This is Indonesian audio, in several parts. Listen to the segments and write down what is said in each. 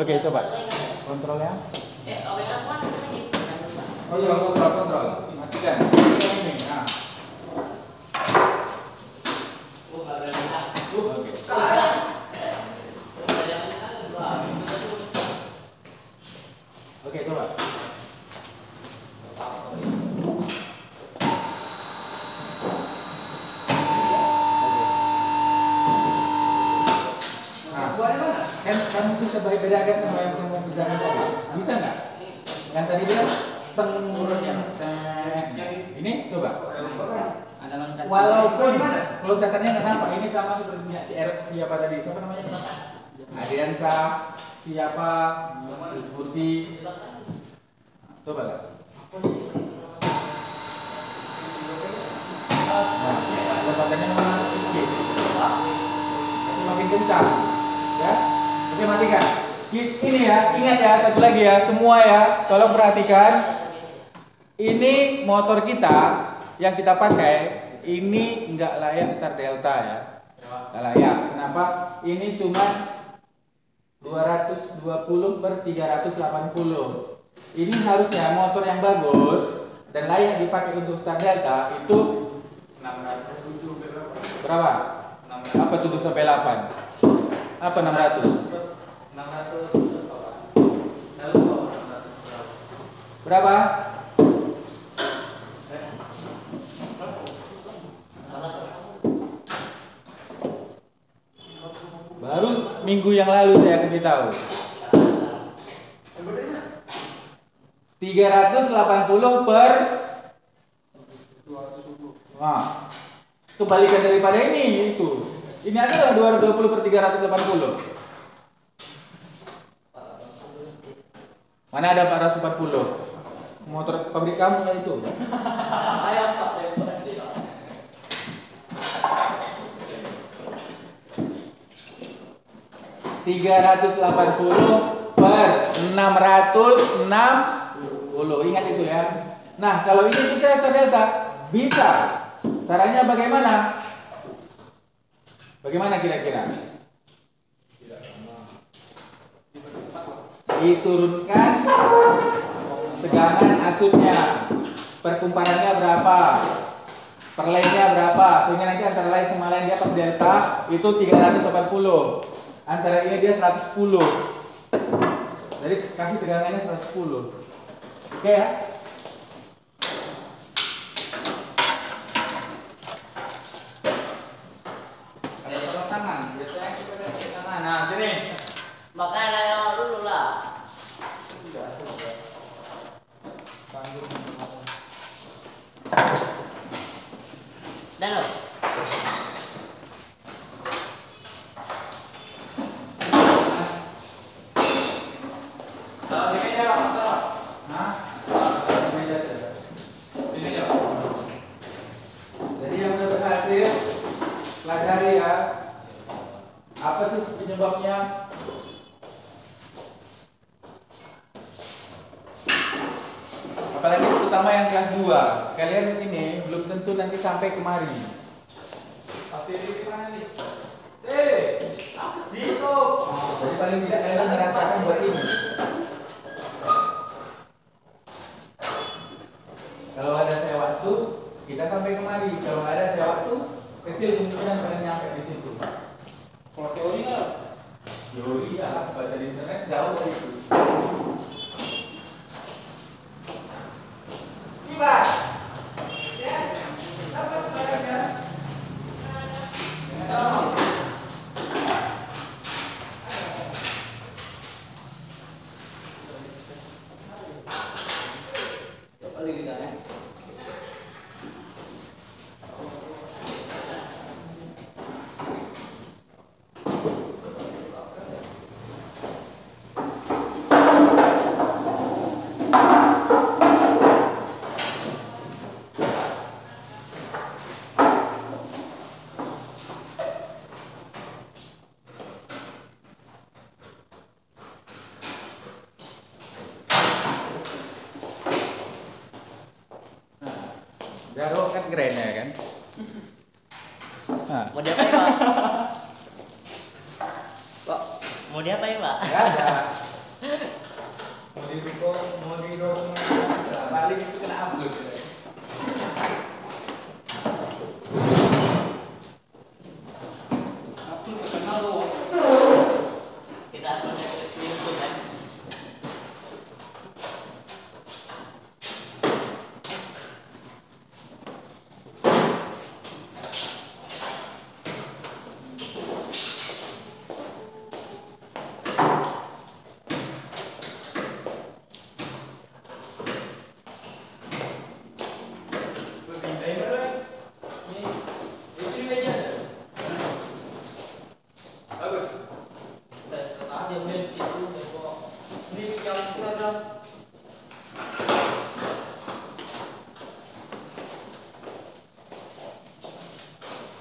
Oke, coba. Kontrolnya. Oh iya, kontrol, kontrol. Matikan. Ini, nah. Oke. Oke, coba. Nah, Kan kamu bisa bedakan sama yang kamu kerjakan tadi. Bisa nggak? Yang tadi dia pengurutnya. Ini coba. Ada loncat. Walaupun loncatannya kenapa? Ini sama seperti si R siapa tadi? Siapa namanya? Adriansa, siapa? Putih. Coba lah. Nah, lompatannya memang sedikit. Tapi makin kencang. Ya. Oke, matikan. Ini ya, ingat ya, satu lagi ya, semua ya, tolong perhatikan. Ini motor kita yang kita pakai ini nggak layak Star Delta ya. Nggak layak. Kenapa? Ini cuma 220 per 380. Ini harusnya motor yang bagus dan layak dipakai untuk Star Delta itu 600 berapa? Apa 7 sampai 8? Apa 600? 600 Berapa? Baru minggu yang lalu saya kasih tahu. 380 per Nah, kebalikan daripada ini itu. Ini adalah 220 per 380. Mana ada 440? Motor pabrik kamu ya itu. Ayo Pak, saya. Tiga ratus delapan puluh per enam ratus enam puluh ingat itu ya. Nah kalau ini bisa Star Delta bisa. Caranya bagaimana? Bagaimana kira-kira? Diturunkan tegangan asupnya, perkumparannya berapa, perlainnya berapa, sehingga nanti antara lain sama lain dia pas delta itu 380, antara ini dia 110. Jadi kasih tegangannya 110. Oke ya? Ada tangan, biasanya kita tangan. Nah, sini. Makanya nanya dulu lah. Dan lo. Hah? Jadi yang udah berhasil pelajari ya. Apa sih penyebabnya? Apalagi terutama yang 2 Kalian ini belum tentu nanti sampai kemari Tapi ini mana nih? Eh, apa sih tuh? Jadi paling tidak kalian merasakan buat ini Kalau ada saya waktu, kita sampai kemari Kalau nggak ada saya waktu, kecil kemungkinan kalian nyampe di situ Kalau teori nggak? Teori ya, baca di internet jauh dari itu Kibar Ya, apa sebenarnya? Paling tidak ya. Jaro kan keren ya kan? Nah, Mau diapain Pak? Pak, mau diapain Pak? nggak ada. Mau di mau di balik itu kena upload. Kita sudah di YouTube kan. Bagus. Tes tes aja main itu tembok. Ini yang kurang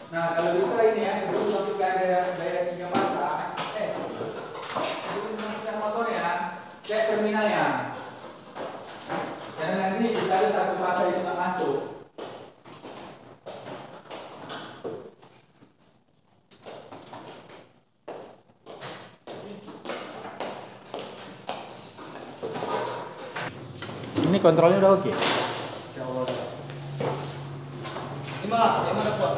Nah kalau bisa ini ya sebelum masuk ke daya daya tiga mata, eh sebelum masukkan motornya, cek terminalnya. Karena nanti bisa ada satu masa itu nggak masuk. Ini kontrolnya udah oke. Gimana? Yang mana kuat?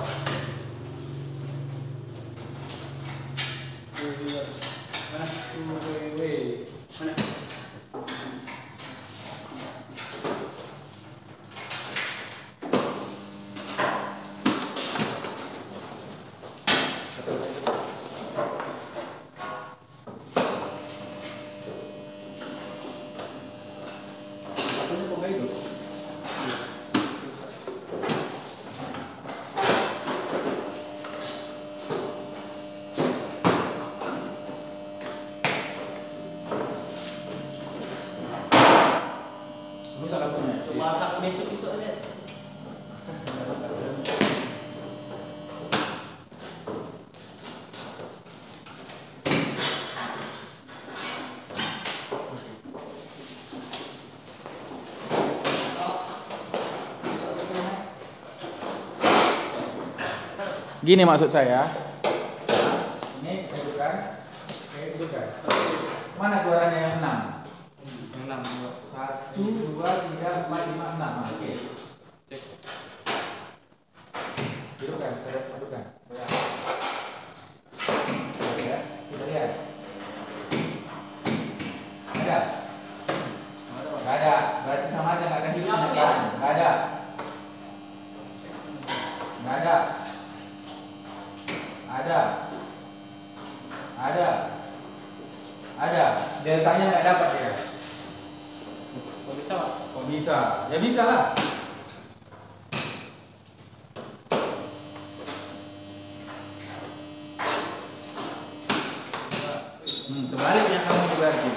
Bisa lakukan. Masak besok besok aja. Gini maksud saya. Ini kedudukan, kedudukan. Mana keluarannya yang enam? Enam. Satu, dua, tiga, empat, lima, enam. Ah, Oke. Dudukkan, saya dudukkan. Ya. Oke. Kita lihat. Ada? Gak ada. Berarti sama aja nggak ada hidupnya? Gak ada. Gak ada. Ada. Ada. Ada. Deltanya nggak dapat ya. Kok bisa, Pak? Kok bisa? Ya bisa lah. Hmm, terbalik yang kamu berarti.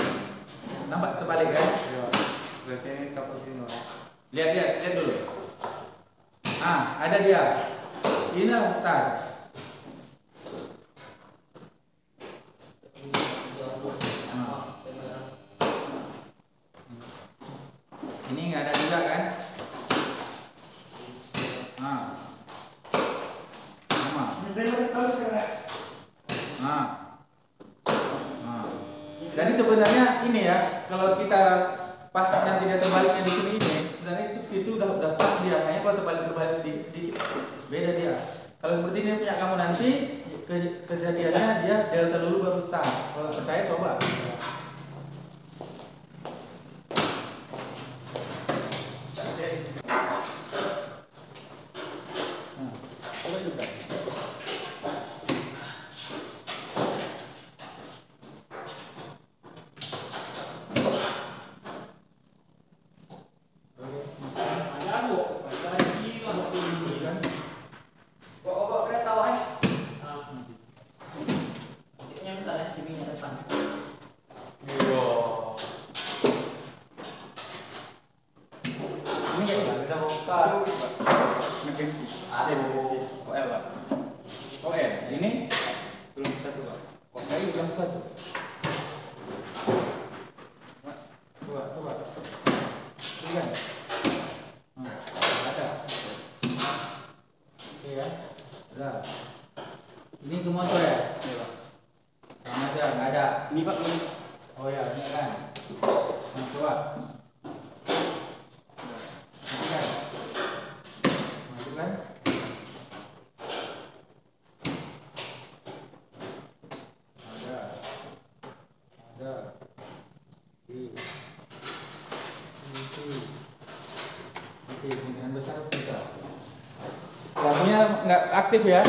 Nampak terbalik kan? Iya. Berarti ini Pak. Lihat, lihat, lihat dulu. Ah, ada dia. Inilah start. Ini nggak ada juga kan? Ah. Sama. Ah. Ah. Jadi sebenarnya ini ya, kalau kita pas nanti dia terbaliknya di sini ini, sebenarnya itu situ udah udah pas dia. Hanya kalau terbalik terbalik sedikit sedikit beda dia. Kalau seperti ini punya kamu nanti ke- kejadiannya dia delta dulu baru start. Kalau percaya coba. Nah, coba juga. Kok kok kereta wae? Tipnya minta ya, tipnya depan. Ini kayak Kita buka. Mesin sih. Ada. Oh, L, Pak. Oh eh, ini Belum satu, Pak. kok kayu yang satu. Coba, coba. Lihat. Nah, ada. Oke ya. Udah. Ini ke motor ya? Iya, Pak. Sama aja, nggak ada. Ini, Pak. Ini. Oh ya, ini kan. Nah, coba. Matikan. Matikan. Ada. Ada. Di. Itu. Oke, kemungkinan besar bisa. Lampunya nggak aktif ya?